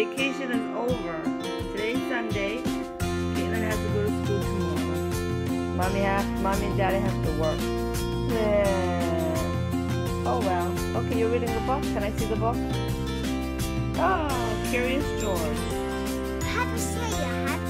vacation is over. Today's Sunday. Caitlin has to go to school tomorrow. Mommy has, mommy and daddy have to work. Yeah. Oh well. Okay, you're reading the book. Can I see the book? Oh, Curious George. Happy Slayer, happy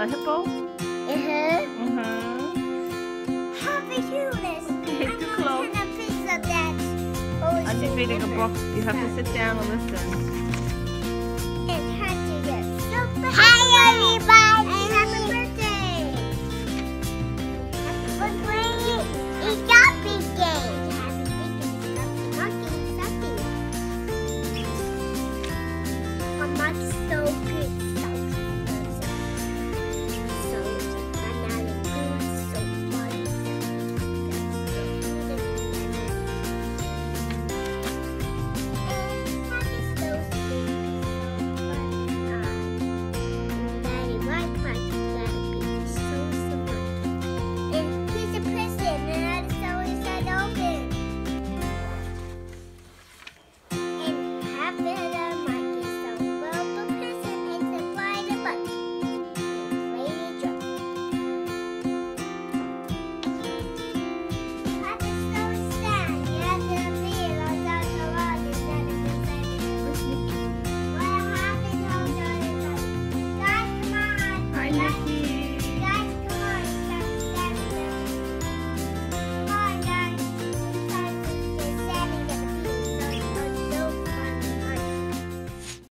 a hippo? Uh huh. Mm-hmm. How big is this? Too close. A piece of that. Oh, I'm just reading a book. You have to sit down and listen. It hard to get super. Hi, everybody.